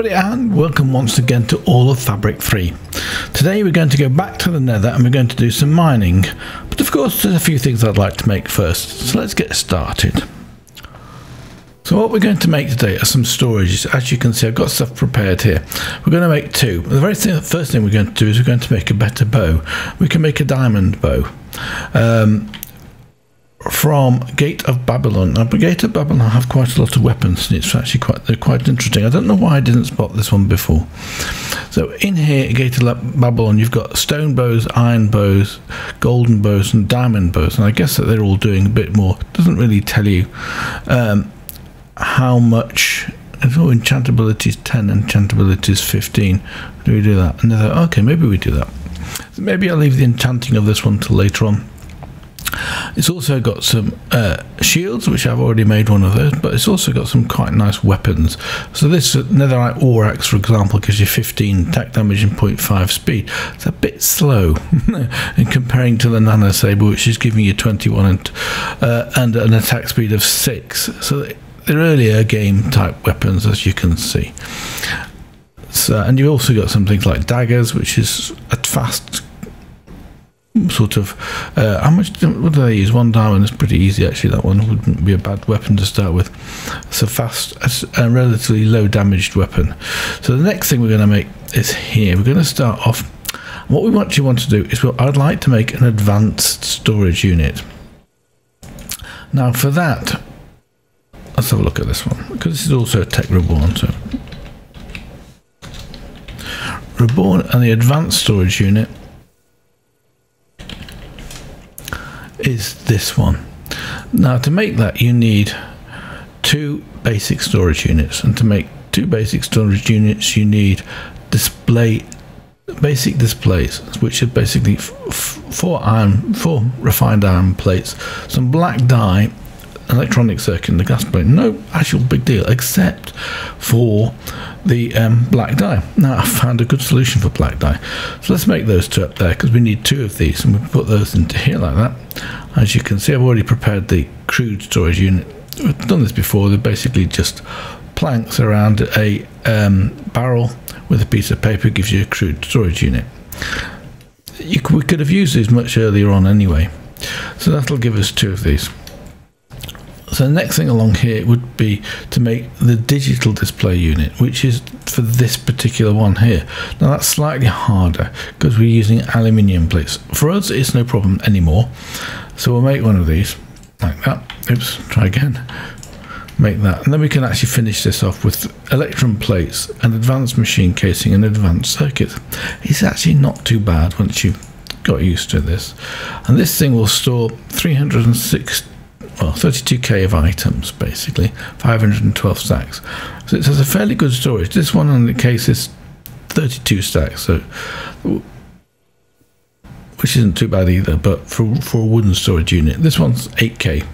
everybody and welcome once again to all of Fabric 3. Today we're going to go back to the nether and we're going to do some mining. But of course there's a few things I'd like to make first, so let's get started. So what we're going to make today are some storages. As you can see I've got stuff prepared here. We're going to make two. The very thing, first thing we're going to do is we're going to make a better bow. We can make a diamond bow. Um, from Gate of Babylon. Now, Gate of Babylon have quite a lot of weapons, and it's actually quite they're quite interesting. I don't know why I didn't spot this one before. So in here, Gate of Babylon, you've got stone bows, iron bows, golden bows, and diamond bows, and I guess that they're all doing a bit more. Doesn't really tell you um, how much. Oh, enchantability is 10, enchantability is 15. Do we do that? And they're like, okay, maybe we do that. So maybe I'll leave the enchanting of this one till later on. It's also got some uh, shields, which I've already made one of those, but it's also got some quite nice weapons. So this netherite ore axe, for example, gives you 15 attack damage and 0.5 speed. It's a bit slow in comparing to the nano saber, which is giving you 21 and, uh, and an attack speed of 6. So they're earlier game type weapons, as you can see. So, and you've also got some things like daggers, which is a fast sort of uh, how much do they use? One diamond is pretty easy actually that one wouldn't be a bad weapon to start with. It's a fast a relatively low damaged weapon. So the next thing we're going to make is here. We're going to start off what we actually want to do is well, I'd like to make an advanced storage unit. Now for that let's have a look at this one because this is also a tech reborn so. Reborn and the advanced storage unit is this one. Now to make that you need two basic storage units and to make two basic storage units you need display basic displays which are basically four iron four refined iron plates some black dye electronic circuit in the gas plate no actual big deal except for the um, black dye. Now I found a good solution for black dye. So let's make those two up there because we need two of these and we put those into here like that. As you can see I've already prepared the crude storage unit. I've done this before. They're basically just planks around a um, barrel with a piece of paper gives you a crude storage unit. You, we could have used these much earlier on anyway. So that'll give us two of these. So the next thing along here would be to make the digital display unit, which is for this particular one here. Now that's slightly harder because we're using aluminium plates. For us, it's no problem anymore. So we'll make one of these like that. Oops, try again. Make that. And then we can actually finish this off with electron plates, an advanced machine casing, and advanced circuit. It's actually not too bad once you've got used to this. And this thing will store 360 well, 32k of items basically, 512 stacks. So it has a fairly good storage. This one in the case is 32 stacks, so which isn't too bad either. But for for a wooden storage unit, this one's 8k.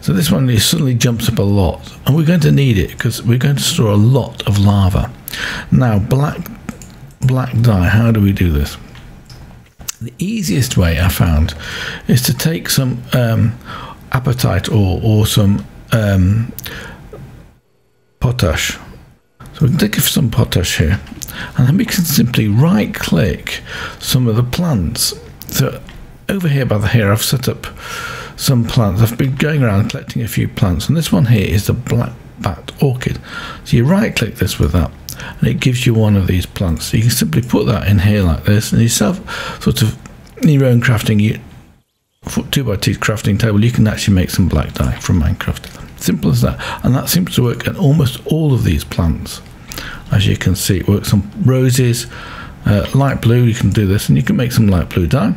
So this one is suddenly jumps up a lot, and we're going to need it because we're going to store a lot of lava. Now, black black dye. How do we do this? The easiest way I found is to take some um, apatite ore or some um, potash. So we can take some potash here and then we can simply right click some of the plants. So over here by the here I've set up some plants. I've been going around collecting a few plants and this one here is the black bat orchid. So you right click this with that and it gives you one of these plants. So you can simply put that in here like this and yourself sort of in your own crafting 2x2 crafting table, you can actually make some black dye from Minecraft. Simple as that. And that seems to work on almost all of these plants. As you can see, it works on roses, uh, light blue, you can do this, and you can make some light blue dye.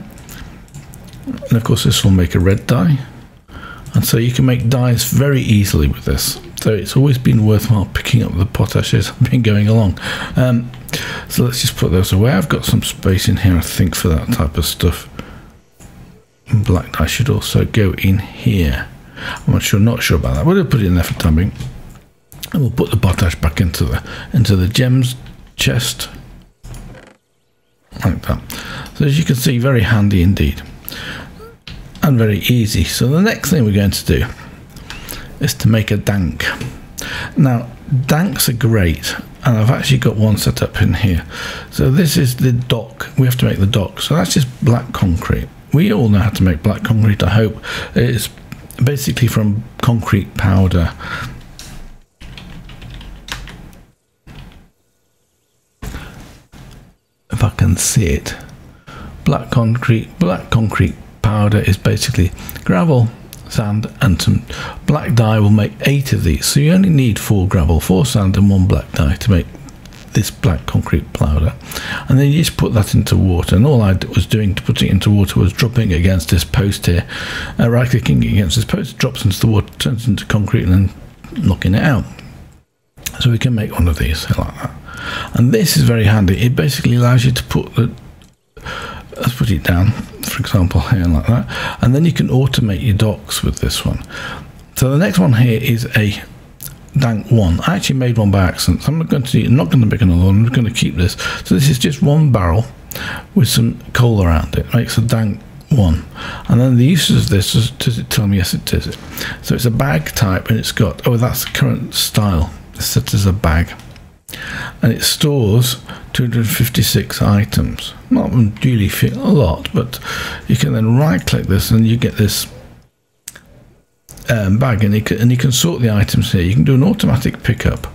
And of course, this will make a red dye. And so you can make dyes very easily with this. So it's always been worthwhile picking up the potash as I've been going along. Um, so let's just put those away. I've got some space in here, I think, for that type of stuff black dye should also go in here. I'm not sure, not sure about that. We'll put it in there for the time being. And we'll put the potash back into the into the gems chest. Like that. So as you can see, very handy indeed. And very easy. So the next thing we're going to do is to make a dank. Now, danks are great. and I've actually got one set up in here. So this is the dock. We have to make the dock. So that's just black concrete. We all know how to make black concrete, I hope. It's basically from concrete powder. If I can see it. Black concrete, black concrete powder is basically gravel, sand and some black dye will make eight of these so you only need four gravel four sand and one black dye to make this black concrete powder and then you just put that into water and all I was doing to put it into water was dropping against this post here uh, right clicking against this post drops into the water turns into concrete and then knocking it out. So we can make one of these like that. And this is very handy. It basically allows you to put the let's put it down for example here like that. And then you can automate your docks with this one. So the next one here is a dank one. I actually made one by accident. So I'm not going to I'm not going to make another one. I'm going to keep this. So this is just one barrel with some coal around it. Makes a dank one. And then the uses of this is, does it tell me? Yes it it so it's a bag type and it's got oh that's the current style. It's set as a bag. And it stores 256 items. Not really fit a lot, but you can then right click this and you get this um, bag and you, can, and you can sort the items here. You can do an automatic pickup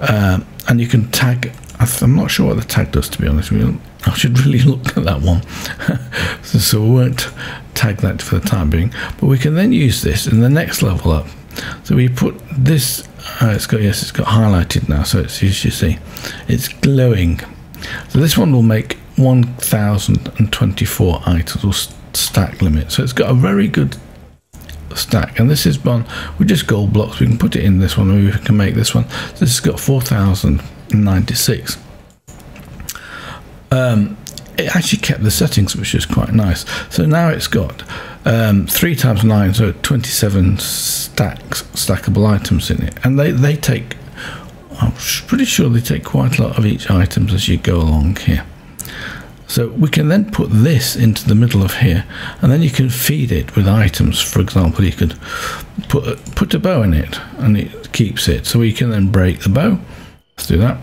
um, and you can tag. I'm not sure what the tag does to be honest. I should really look at that one. so, so we won't tag that for the time being. But we can then use this in the next level up. So we put this uh, it's got yes, it's got highlighted now, so it's as you see, it's glowing. So this one will make 1,024 items or stack limit. So it's got a very good stack, and this is one with just gold blocks. We can put it in this one, we can make this one. This has got 4,096. Um, it actually kept the settings, which is quite nice. So now it's got um, three times nine, so 27 stacks, stackable items in it, and they they take. I'm pretty sure they take quite a lot of each items as you go along here. So we can then put this into the middle of here, and then you can feed it with items. For example, you could put put a bow in it, and it keeps it. So we can then break the bow. Let's do that.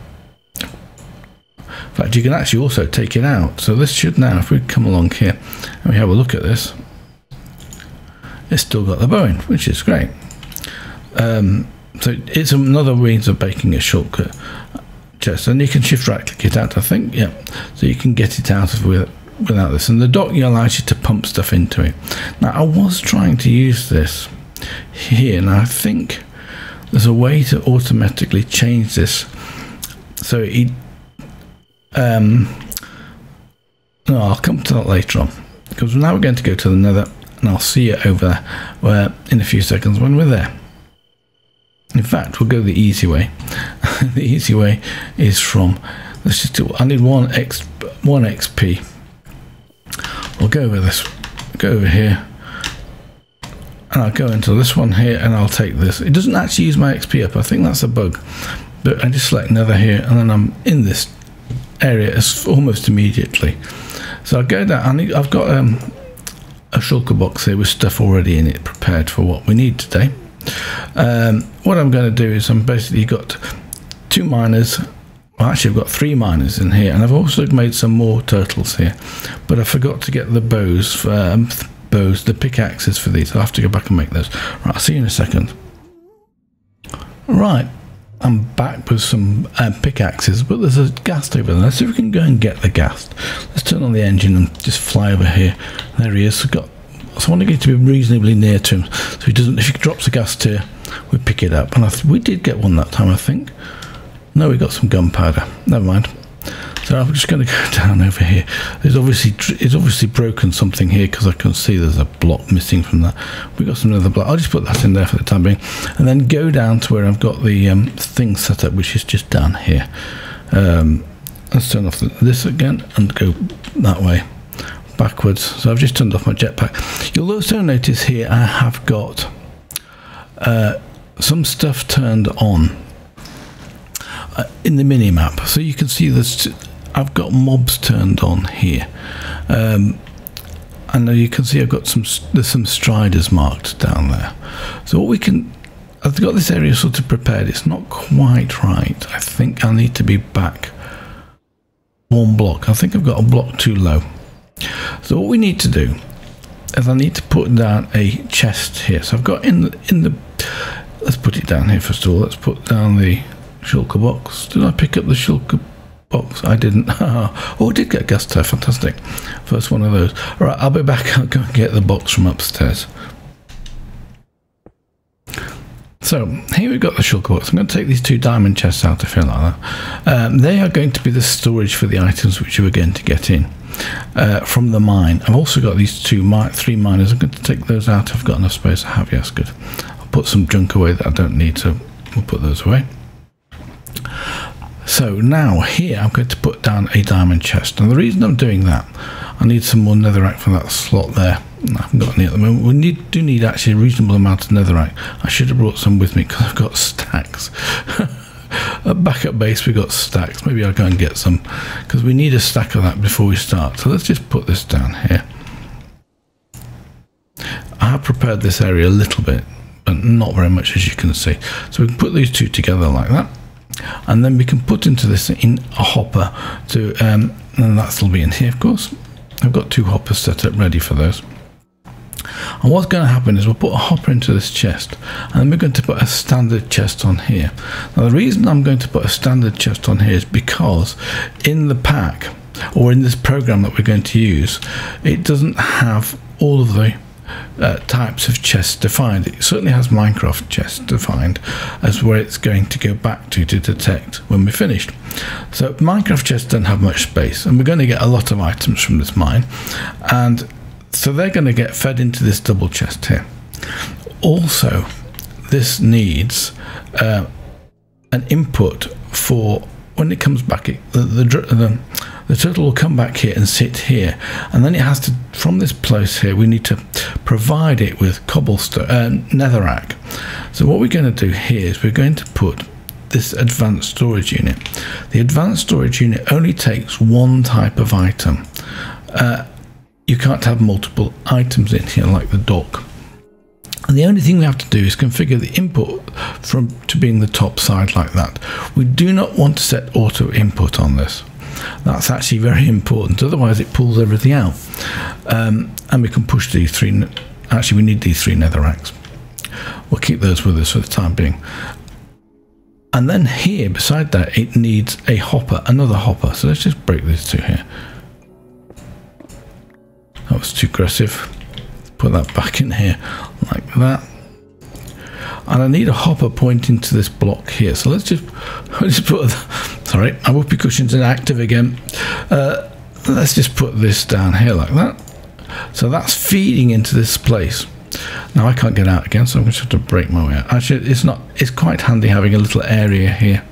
In fact, you can actually also take it out. So this should now, if we come along here and we have a look at this, it's still got the bow in, which is great. Um, so it's another means of making a shortcut chest, and you can shift right click it out. I think, yeah. So you can get it out of with, without this, and the dock allows you to pump stuff into it. Now I was trying to use this here, and I think there's a way to automatically change this so it um, no, I'll come to that later on because now we're going to go to the nether and I'll see you over there where in a few seconds when we're there. In fact, we'll go the easy way. the easy way is from let's just do I need one X one XP. We'll go over this go over here and I'll go into this one here and I'll take this. It doesn't actually use my XP up, I think that's a bug. But I just select nether here and then I'm in this area almost immediately. So I go down, I I've got um, a shulker box here with stuff already in it prepared for what we need today. Um, what I'm going to do is I'm basically got two miners well, actually, I've got three miners in here, and I've also made some more turtles here. But I forgot to get the bows, for, um, bows, the pickaxes for these. I'll have to go back and make those. Right, I'll see you in a second. Right, I'm back with some uh, pickaxes, but there's a ghast over there. Let's see if we can go and get the ghast. Let's turn on the engine and just fly over here. There he is. Got, so I want to get to be reasonably near to him, so he doesn't. If he drops a ghast tear, we pick it up. And I we did get one that time, I think. No, we got some gunpowder. Never mind. So I'm just going to go down over here. There's obviously it's obviously broken something here because I can see there's a block missing from that. We've got some other block. I'll just put that in there for the time being, and then go down to where I've got the um, thing set up, which is just down here. Um, let's turn off this again and go that way backwards. So I've just turned off my jetpack. You'll also notice here I have got uh, some stuff turned on uh, in the mini map. So you can see this I've got mobs turned on here. Um, and you can see I've got some there's some striders marked down there. So what we can I've got this area sort of prepared. It's not quite right. I think I need to be back one block. I think I've got a block too low. So what we need to do is I need to put down a chest here. So I've got in the, in the let's put it down here first of all. Let's put down the shulker box. Did I pick up the shulker box? I didn't. oh, I did get ghast tear. Fantastic. First one of those. All right, I'll be back. I'll go and get the box from upstairs. So here we've got the shulker box. I'm going to take these two diamond chests out, if you like that. Um, they are going to be the storage for the items which you are going to get in uh, from the mine. I've also got these two, three miners. I'm going to take those out. I've got enough space. I have, yes, good. I'll put some junk away that I don't need, so we'll put those away. So now here I'm going to put down a diamond chest. And the reason I'm doing that, I need some more netherrack for that slot there. I haven't got any at the moment. We need, do need actually a reasonable amount of netherrack. I should have brought some with me because I've got stacks. at base we got stacks. Maybe I'll go and get some because we need a stack of that before we start. So let's just put this down here. I have prepared this area a little bit, but not very much as you can see. So we can put these two together like that. And then we can put into this in a hopper to, um, and that'll be in here of course. I've got two hoppers set up ready for those. And what's going to happen is we'll put a hopper into this chest and then we're going to put a standard chest on here. Now the reason I'm going to put a standard chest on here is because in the pack or in this program that we're going to use, it doesn't have all of the uh, types of chests defined. It certainly has Minecraft chests defined as where it's going to go back to to detect when we're finished. So Minecraft chests don't have much space and we're going to get a lot of items from this mine and so they're going to get fed into this double chest here. Also, this needs uh, an input for when it comes back, it, the, the, the, the, turtle will come back here and sit here. And then it has to, from this place here, we need to provide it with cobblestone, uh, netherrack. So what we're going to do here is we're going to put this advanced storage unit. The advanced storage unit only takes one type of item. Uh, you can't have multiple items in here like the dock. And the only thing we have to do is configure the input from to being the top side like that. We do not want to set auto input on this. That's actually very important, otherwise it pulls everything out. Um, and we can push these three, actually we need these three netherracks. We'll keep those with us for the time being. And then here, beside that, it needs a hopper, another hopper. So let's just break these two here. That was too aggressive. Put that back in here like that. And I need a hopper pointing to this block here. So let's just, let's just put, sorry, my whoopee cushion's inactive again. Uh, let's just put this down here like that. So that's feeding into this place. Now I can't get out again, so I'm going to have to break my way out. Actually, it's not, it's quite handy having a little area here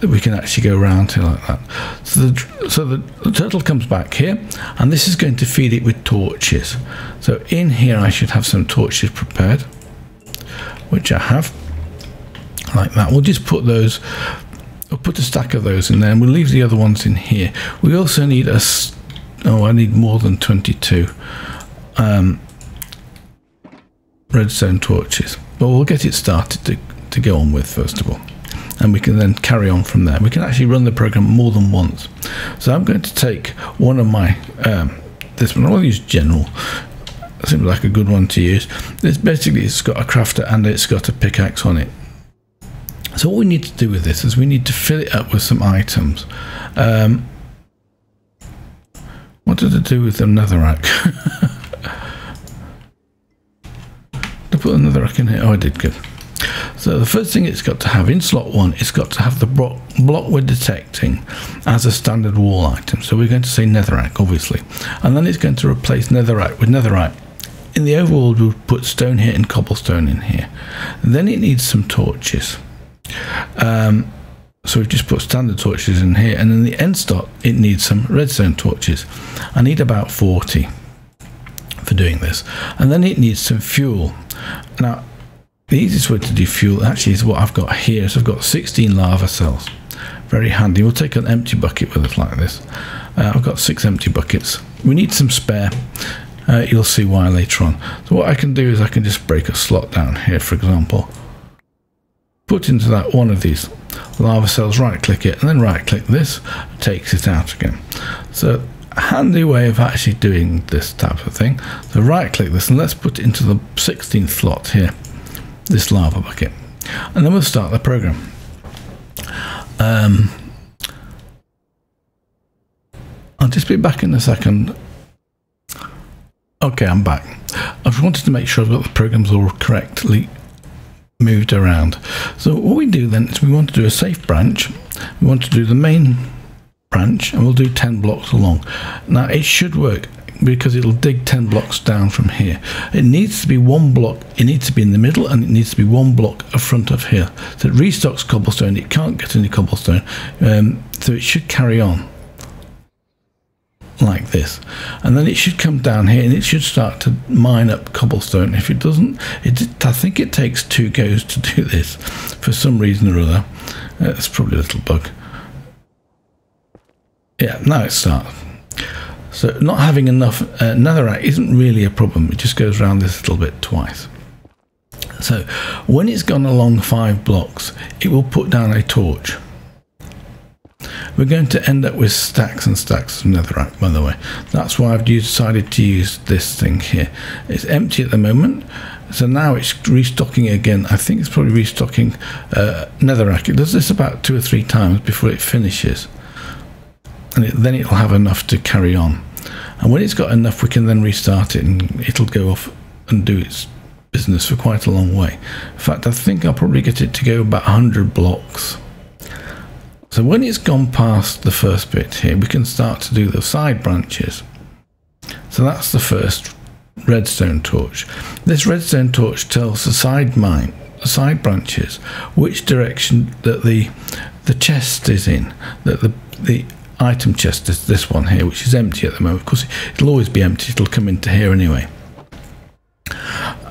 that we can actually go around to like that. So the so the, the, turtle comes back here, and this is going to feed it with torches. So in here, I should have some torches prepared, which I have, like that. We'll just put those. We'll put a stack of those in there, and we'll leave the other ones in here. We also need a. Oh, I need more than twenty-two. Um, redstone torches, but we'll get it started to to go on with first of all and we can then carry on from there. We can actually run the program more than once. So I'm going to take one of my, um, this one, I'll use general, seems like a good one to use. It's basically, it's got a crafter and it's got a pickaxe on it. So what we need to do with this is we need to fill it up with some items. Um, what did I do with the netherrack? I put netherrack in here. Oh, I did good. So the first thing it's got to have in slot one, it's got to have the block, block we're detecting as a standard wall item. So we're going to say netherrack, obviously. And then it's going to replace netherrack with netherite. In the overworld, we'll put stone here and cobblestone in here. Then it needs some torches. Um, so we've just put standard torches in here. And in the end slot, it needs some redstone torches. I need about 40 for doing this. And then it needs some fuel. Now, the easiest way to do fuel actually is what I've got here. So I've got 16 lava cells. Very handy. We'll take an empty bucket with us like this. Uh, I've got six empty buckets. We need some spare. Uh, you'll see why later on. So what I can do is I can just break a slot down here, for example. put into that one of these lava cells, right click it, and then right click this, takes it out again. So handy way of actually doing this type of thing. So right click this and let's put it into the 16th slot here, this lava bucket. And then we'll start the program. Um, I'll just be back in a second. Okay, I'm back. I just wanted to make sure I've got the programs all correctly moved around. So what we do then is we want to do a safe branch. We want to do the main branch and we'll do 10 blocks along. Now it should work because it'll dig 10 blocks down from here. It needs to be one block, it needs to be in the middle and it needs to be one block in front of here. So it restocks cobblestone, it can't get any cobblestone, um, so it should carry on like this. And then it should come down here and it should start to mine up cobblestone. If it doesn't it I think it takes two goes to do this for some reason or other. It's probably a little bug. Yeah now it starts so not having enough uh, netherrack isn't really a problem. It just goes around this little bit twice. So when it's gone along five blocks it will put down a torch we're going to end up with stacks and stacks of netherrack, by the way. That's why I've decided to use this thing here. It's empty at the moment, so now it's restocking again. I think it's probably restocking uh, netherrack. It does this about two or three times before it finishes. And it, then it'll have enough to carry on. And when it's got enough, we can then restart it and it'll go off and do its business for quite a long way. In fact, I think I'll probably get it to go about 100 blocks. So when it's gone past the first bit here, we can start to do the side branches. So that's the first redstone torch. This redstone torch tells the side mine, the side branches, which direction that the the chest is in, that the the item chest is this one here, which is empty at the moment. Of course, it'll always be empty. It'll come into here anyway.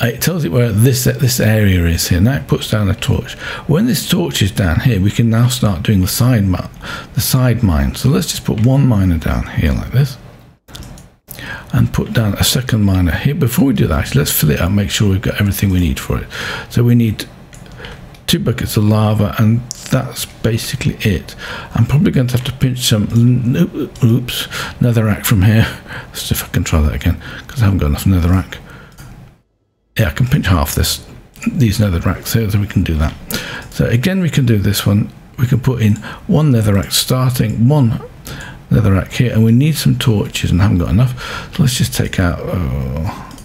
It tells it where this this area is here. Now it puts down a torch. When this torch is down here, we can now start doing the side the side mine. So let's just put one miner down here like this, and put down a second miner here. Before we do that, let's fill it up. Make sure we've got everything we need for it. So we need two buckets of lava, and that's basically it. I'm probably going to have to pinch some oops netherrack from here. Let's see if I can try that again because I haven't got enough netherrack yeah, I can pinch half this these nether racks here so we can do that. So again, we can do this one. We can put in one netherrack starting, one netherrack here, and we need some torches and haven't got enough. So let's just take out oh,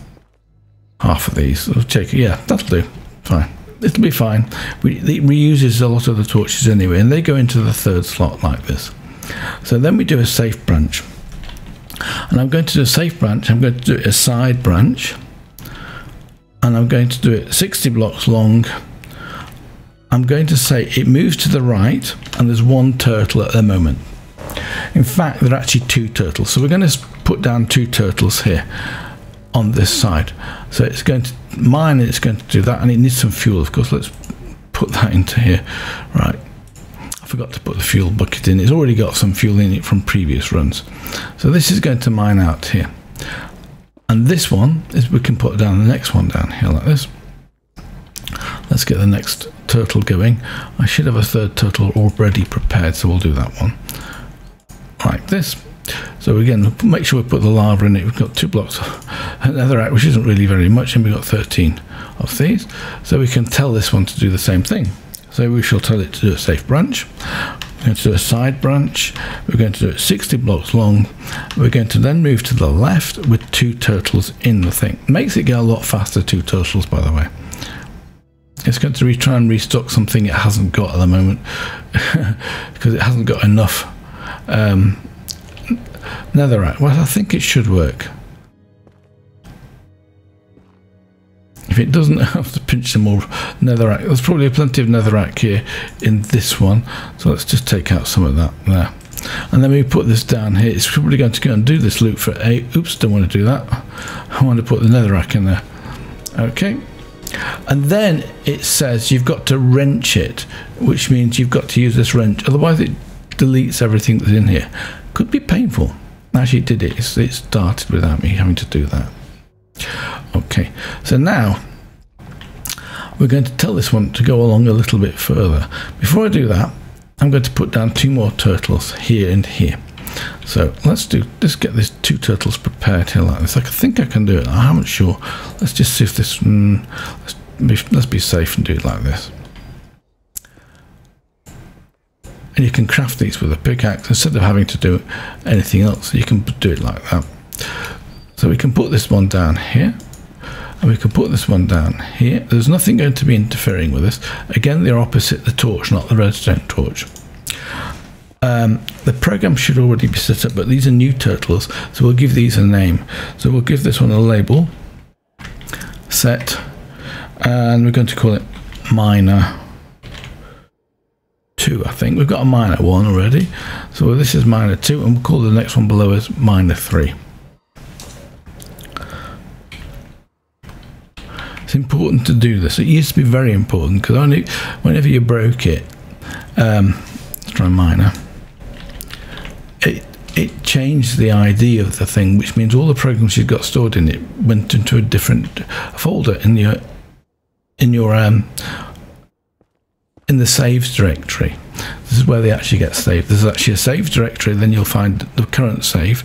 half of these. We'll take, yeah, that'll do. Fine. It'll be fine. We, it reuses a lot of the torches anyway, and they go into the third slot like this. So then we do a safe branch. And I'm going to do a safe branch. I'm going to do a side branch and I'm going to do it 60 blocks long. I'm going to say it moves to the right and there's one turtle at the moment. In fact, there are actually two turtles. So we're going to put down two turtles here on this side. So it's going to mine, it's going to do that, and it needs some fuel, of course. Let's put that into here. Right. I forgot to put the fuel bucket in. It's already got some fuel in it from previous runs. So this is going to mine out here. And this one is we can put down the next one down here like this. Let's get the next turtle going. I should have a third turtle already prepared, so we'll do that one. Like this. So again, make sure we put the lava in it. We've got two blocks of netherrack, which isn't really very much, and we've got 13 of these. So we can tell this one to do the same thing. So we shall tell it to do a safe branch. We're going to do a side branch. We're going to do it 60 blocks long. We're going to then move to the left with two turtles in the thing. Makes it go a lot faster, two turtles, by the way. It's going to try and restock something it hasn't got at the moment because it hasn't got enough um, netherrack. Well, I think it should work. If it doesn't have to pinch some more netherrack, there's probably plenty of netherrack here in this one. So let's just take out some of that there. And then we put this down here. It's probably going to go and do this loop for eight. Oops, don't want to do that. I want to put the netherrack in there. Okay. And then it says you've got to wrench it, which means you've got to use this wrench. Otherwise, it deletes everything that's in here. Could be painful. Actually, it did it. It started without me having to do that. Okay, so now we're going to tell this one to go along a little bit further. Before I do that, I'm going to put down two more turtles here and here. So let's do let's get these two turtles prepared here like this. I think I can do it. I'm not sure. Let's just see if this. Mm, let's, be, let's be safe and do it like this. And you can craft these with a pickaxe instead of having to do anything else. You can do it like that. So we can put this one down here and we can put this one down here. There's nothing going to be interfering with this. Again, they're opposite the torch, not the redstone torch. Um, the program should already be set up, but these are new turtles, so we'll give these a name. So we'll give this one a label, set, and we're going to call it miner 2, I think. We've got a miner 1 already, so this is miner 2, and we'll call the next one below as miner 3. It's important to do this. It used to be very important because only whenever you broke it, um, let's try miner. It it changed the ID of the thing, which means all the programs you got stored in it went into a different folder in your in your um, in the saves directory. This is where they actually get saved. There's actually a saves directory, then you'll find the current save,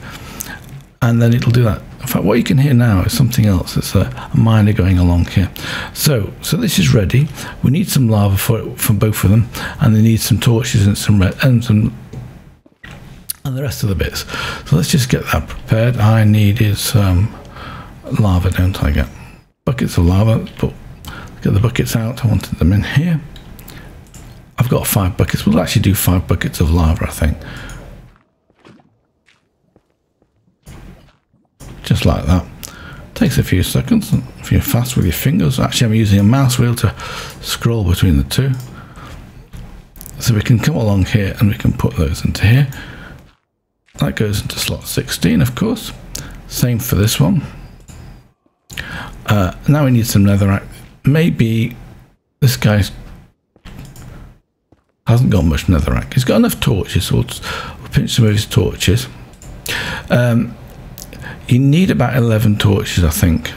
and then it'll do that. In fact, what you can hear now is something else. It's a, a miner going along here. So, so this is ready. We need some lava for for both of them, and they need some torches and some red and some and the rest of the bits. So let's just get that prepared. I needed some lava, don't I? Get buckets of lava. Put get the buckets out. I wanted them in here. I've got five buckets. We'll actually do five buckets of lava, I think. Just like that. Takes a few seconds if you're fast with your fingers. Actually, I'm using a mouse wheel to scroll between the two. So we can come along here and we can put those into here. That goes into slot 16, of course. Same for this one. Uh, now we need some netherrack. Maybe this guy hasn't got much netherrack. He's got enough torches, so we'll, pinch some of his torches. Um, you need about 11 torches, I think,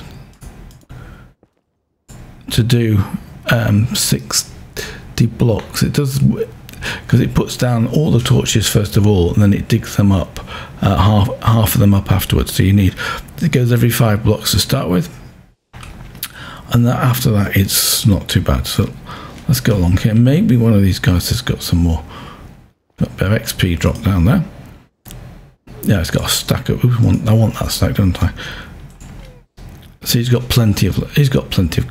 to do um, 60 blocks. It does because it puts down all the torches first of all, and then it digs them up, uh, half half of them up afterwards. So you need it goes every five blocks to start with, and that after that it's not too bad. So let's go along here. Maybe one of these guys has got some more. XP drop down there. Yeah, it's got a stack of. I want, I want that stack, don't I? So he's got plenty of. He's got plenty of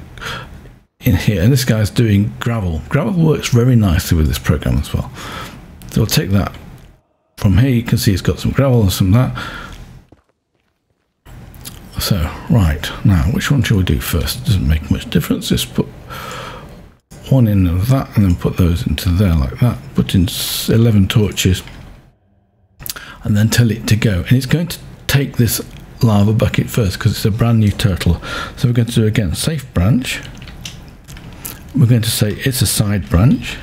in here, and this guy's doing gravel. Gravel works very nicely with this program as well. So we'll take that from here. You can see he's got some gravel and some that. So right now, which one shall we do first? Doesn't make much difference. Just put one in of that, and then put those into there like that. Put in 11 torches and then tell it to go. And it's going to take this lava bucket first because it's a brand new turtle. So we're going to do again safe branch. We're going to say it's a side branch.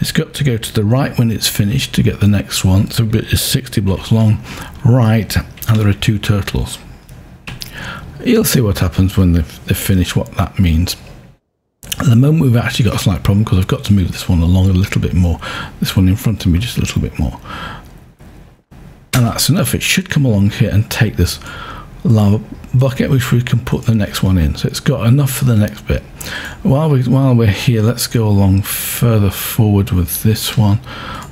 It's got to go to the right when it's finished to get the next one. So it's 60 blocks long, right, and there are two turtles. You'll see what happens when they've, they've finished what that means. At the moment we've actually got a slight problem because I've got to move this one along a little bit more. This one in front of me just a little bit more and that's enough. It should come along here and take this lava bucket, which we can put the next one in. So it's got enough for the next bit. While we while we're here, let's go along further forward with this one.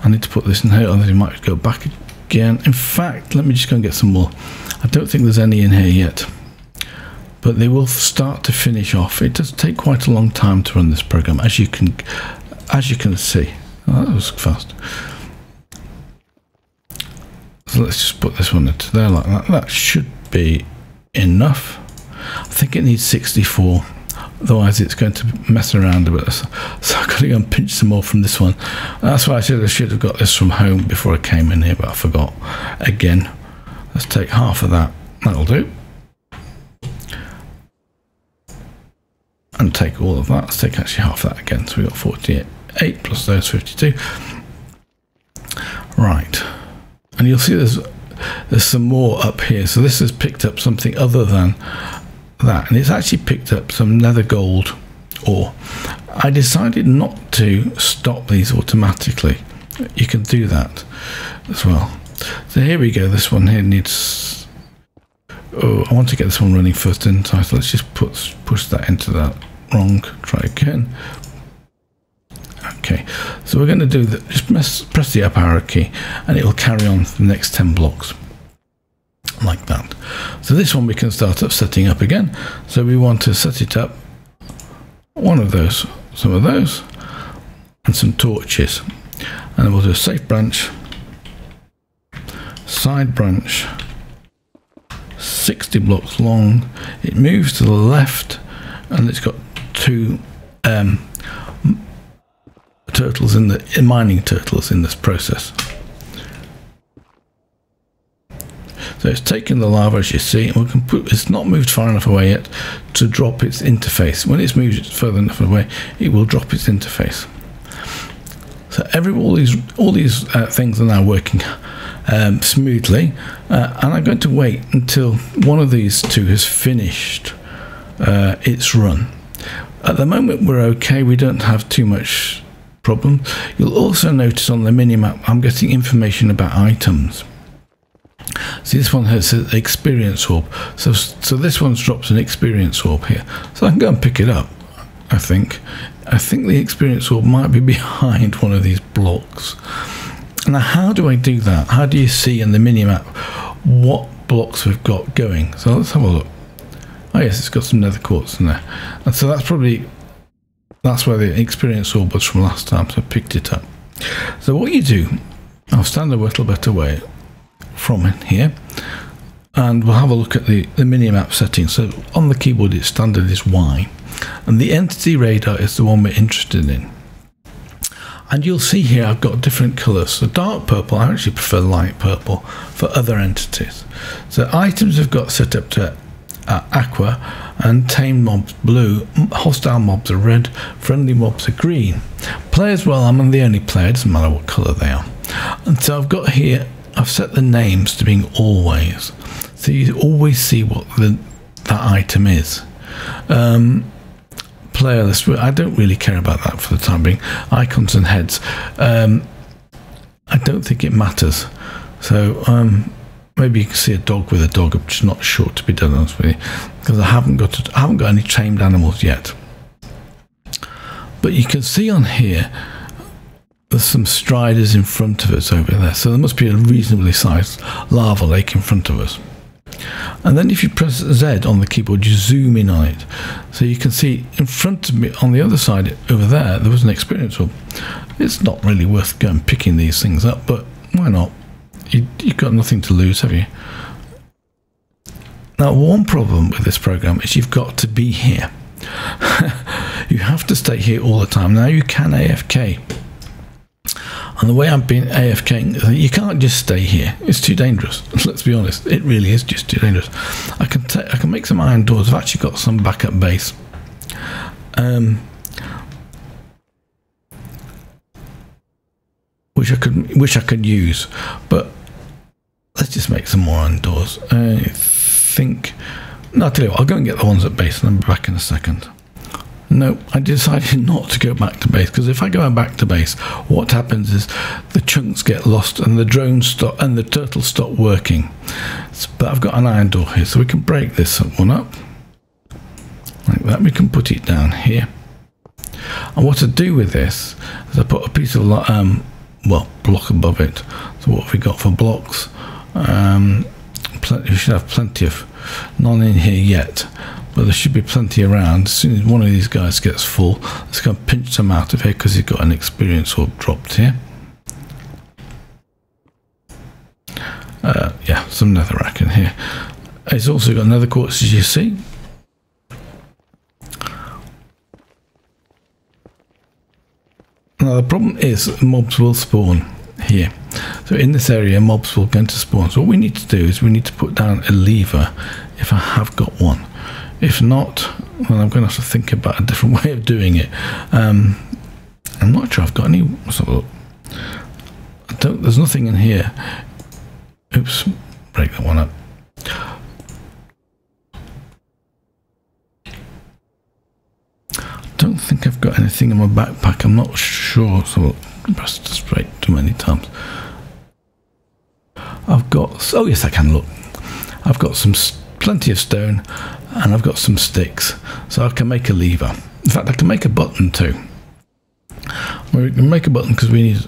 I need to put this in here, otherwise we might go back again. In fact, let me just go and get some more. I don't think there's any in here yet. But they will start to finish off. It does take quite a long time to run this program, as you can as you can see. Oh, that was fast. So let's just put this one into there like that. That should be enough. I think it needs 64 otherwise it's going to mess around a bit. So I've got to go and pinch some more from this one. That's why I said I should have got this from home before I came in here but I forgot. Again let's take half of that. That'll do. And take all of that. Let's take actually half that again. So we've got 48 plus those 52 right and you'll see there's there's some more up here so this has picked up something other than that and it's actually picked up some nether gold ore. I decided not to stop these automatically. You can do that as well. So here we go. This one here needs. Oh, I want to get this one running first, didn't I? So let's just put push that into that. Wrong. Try again. Okay, so we're going to do that. Just press, press the up arrow key, and it will carry on for the next 10 blocks like that. So this one we can start up setting up again. So we want to set it up one of those, some of those, and some torches. And we'll do a safe branch, side branch, 60 blocks long. It moves to the left and it's got two um, turtles in the mining turtles in this process. So it's taken the lava as you see, and we can put, it's not moved far enough away yet to drop its interface. When it's moved further enough away, it will drop its interface. So every all these all these uh, things are now working um, smoothly, uh, and I'm going to wait until one of these two has finished uh, its run. At the moment, we're okay. We don't have too much problem. You'll also notice on the minimap, I'm getting information about items. See, this one has an experience orb. So, so this one's drops an experience orb here. So I can go and pick it up, I think. I think the experience orb might be behind one of these blocks. Now, how do I do that? How do you see in the minimap what blocks we've got going? So let's have a look. Oh yes, it's got some nether quartz in there. And so that's probably, that's where the experience orb was from last time, so I picked it up. So what you do, I'll stand a little bit away from here and we'll have a look at the, the minimap settings. So on the keyboard its standard is Y and the entity radar is the one we're interested in. And you'll see here I've got different colours. So dark purple, I actually prefer light purple for other entities. So items have got set up to uh, aqua and tame mobs blue, hostile mobs are red, friendly mobs are green. Players, well, I'm the only player, it doesn't matter what colour they are. And so I've got here I've set the names to being always, so you always see what the that item is. Um, player list. I don't really care about that for the time being. Icons and heads. Um, I don't think it matters. So um, maybe you can see a dog with a dog. I'm just not sure to be done honest with you because I haven't got I haven't got any tamed animals yet. But you can see on here there's some striders in front of us over there. So there must be a reasonably sized lava lake in front of us. And then if you press Z on the keyboard, you zoom in on it. So you can see in front of me, on the other side over there, there was an experience orb. It's not really worth going picking these things up, but why not? You, you've got nothing to lose, have you? Now, one problem with this program is you've got to be here. you have to stay here all the time. Now you can AFK, and the way I've been AFKing, you can't just stay here. It's too dangerous. Let's be honest. It really is just too dangerous. I can I can make some iron doors. I've actually got some backup base. Um, which I could which I could use, but let's just make some more iron doors. I think. No, I'll tell you what. I'll go and get the ones at base, and be back in a second. No, I decided not to go back to base because if I go back to base, what happens is the chunks get lost and the drones stop and the turtles stop working. So, but I've got an iron door here, so we can break this one up like that. We can put it down here. And what to do with this is I put a piece of um, well block above it. So what have we got for blocks? Um, we should have plenty of none in here yet but there should be plenty around. As soon as one of these guys gets full, let's go pinch some out of here because he's got an experience orb dropped here. Uh, yeah, some netherrack in here. He's also got nether quartz, as you see. Now the problem is mobs will spawn here. So in this area, mobs will go to spawn. So what we need to do is we need to put down a lever if I have got one. If not, well, I'm going to have to think about a different way of doing it. Um, I'm not sure I've got any. So I. There's nothing in here. Oops, break that one up. Don't don't think I've got anything in my backpack. I'm not sure, so I'll press the straight too many times. I've got, oh yes, I can look. I've got some plenty of stone and I've got some sticks, so I can make a lever. In fact, I can make a button too. We can make a button because we need.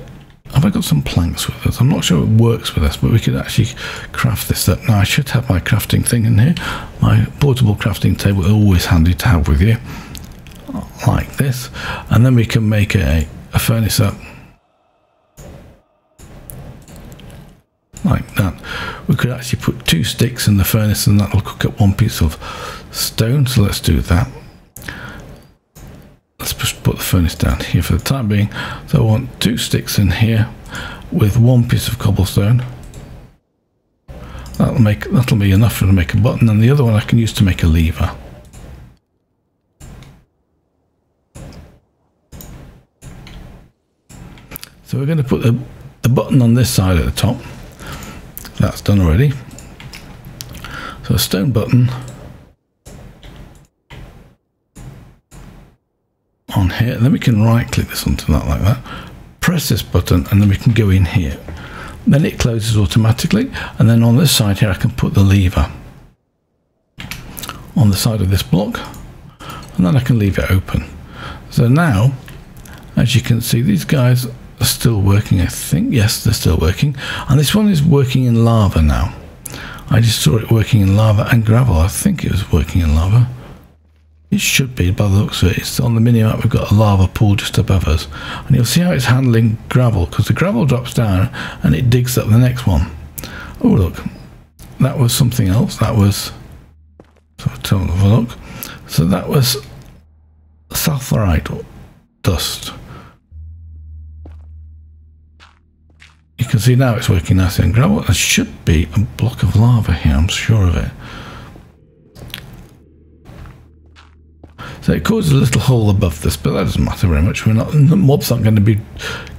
Have I got some planks with us? I'm not sure it works with us, but we could actually craft this up. Now, I should have my crafting thing in here. My portable crafting table always handy to have with you, like this. And then we can make a, a furnace up like that. We could actually put two sticks in the furnace and that'll cook up one piece of stone. So let's do that. Let's just put the furnace down here for the time being. So I want two sticks in here with one piece of cobblestone. That'll make that'll be enough to make a button, and the other one I can use to make a lever. So we're going to put the, the button on this side at the top. That's done already. So a stone button on here. Then we can right click this onto that like that. Press this button and then we can go in here. Then it closes automatically. And then on this side here, I can put the lever on the side of this block. And then I can leave it open. So now, as you can see, these guys are still working, I think. Yes, they're still working. And this one is working in lava now. I just saw it working in lava and gravel. I think it was working in lava. It should be by the looks of it. It's on the mini-map. We've got a lava pool just above us. And you'll see how it's handling gravel because the gravel drops down and it digs up the next one. Oh, look. That was something else. That was... So, have a look. So that was sulfurite dust. You can see now it's working nicely in gravel. There should be a block of lava here, I'm sure of it. So it causes a little hole above this, but that doesn't matter very much. We're not the mobs aren't going to be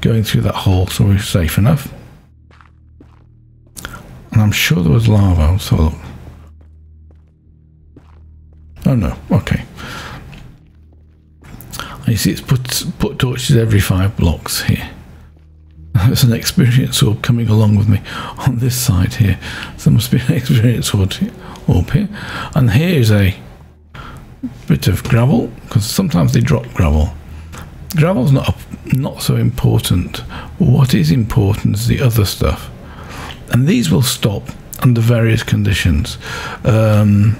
going through that hole, so we're safe enough. And I'm sure there was lava, so Oh no, okay. You see it's put put torches every five blocks here. There's an experience orb coming along with me on this side here. So there must be an experience orb here. And here's a bit of gravel, because sometimes they drop gravel. Gravel's not a, not so important. What is important is the other stuff. And these will stop under various conditions. Um,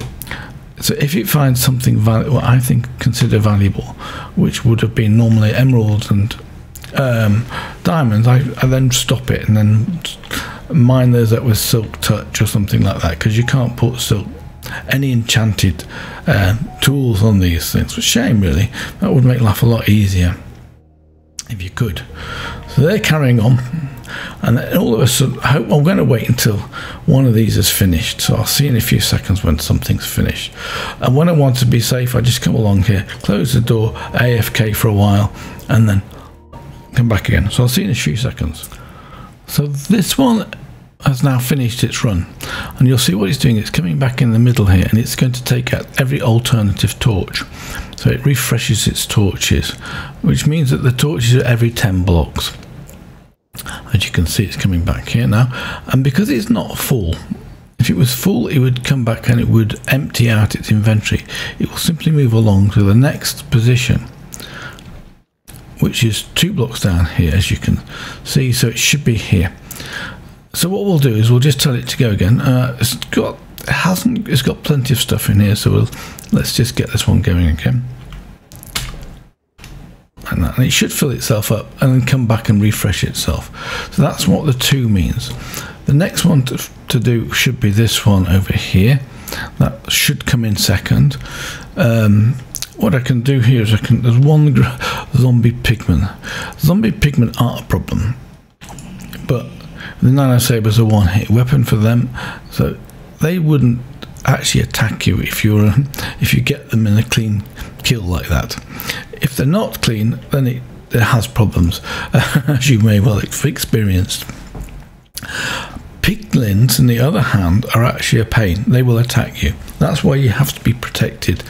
so if it finds something valuable, I think consider valuable, which would have been normally emeralds and um, diamonds, I, I, then stop it and then mine those that with silk touch or something like that because you can't put silk any enchanted uh, tools on these things. It's a shame, really. That would make life a lot easier if you could. So they're carrying on, and all of a sudden, I'm going to wait until one of these is finished. So I'll see in a few seconds when something's finished. And when I want to be safe, I just come along here, close the door, AFK for a while, and then come back again. So I'll see in a few seconds. So this one has now finished its run and you'll see what it's doing. It's coming back in the middle here and it's going to take out every alternative torch. So it refreshes its torches which means that the torches are every 10 blocks. As you can see it's coming back here now. And because it's not full if it was full it would come back and it would empty out its inventory. It will simply move along to the next position which is two blocks down here as you can see so it should be here. So what we'll do is we'll just tell it to go again. Uh, it's got it hasn't it's got plenty of stuff in here so we'll let's just get this one going again. And, that, and it should fill itself up and then come back and refresh itself. So that's what the two means. The next one to, to do should be this one over here. That should come in second. Um, what I can do here is I can there's one zombie pigman zombie pigmen aren't a problem but the nano sabers are one hit weapon for them so they wouldn't actually attack you if you're um, if you get them in a clean kill like that. If they're not clean then it, it has problems as you may well have experienced piglins on the other hand are actually a pain they will attack you that's why you have to be protected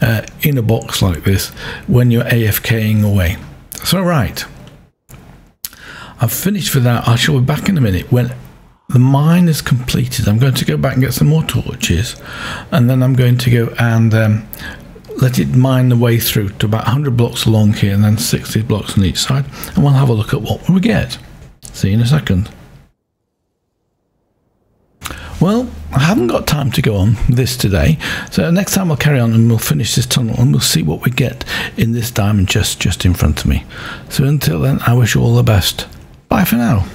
uh, in a box like this when you're AFKing away. So, right. I've finished for that. I shall be back in a minute when the mine is completed. I'm going to go back and get some more torches, and then I'm going to go and um, let it mine the way through to about 100 blocks along here and then 60 blocks on each side, and we'll have a look at what we get. See you in a second. Well, I haven't got time to go on this today, so next time I'll carry on and we'll finish this tunnel and we'll see what we get in this diamond chest just in front of me. So until then, I wish you all the best. Bye for now.